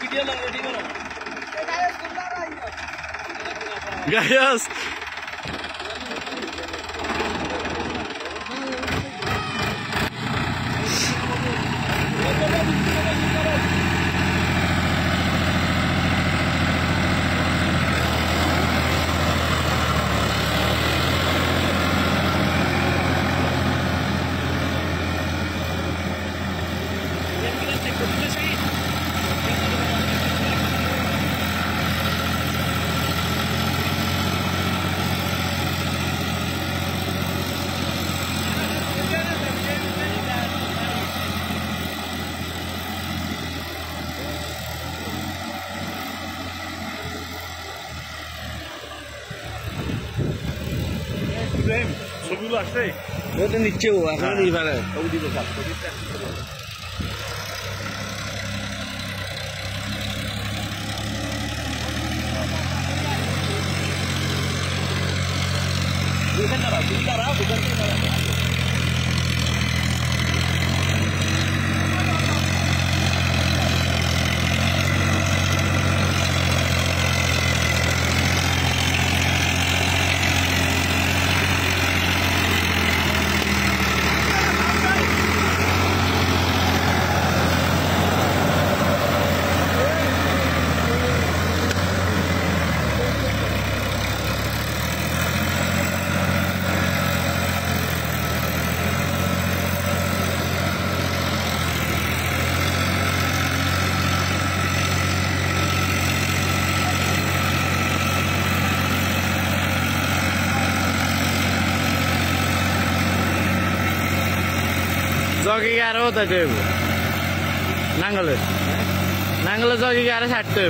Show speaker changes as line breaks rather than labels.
Video guys গায়স
ছবিগুলো আসছে
ওটা নিচে ও এখন এই পারে
ছবি দিব সব
জগি আরও তাই হইব। নাঙ্গলে। নাঙ্গলে জগি আরও ছাড়তে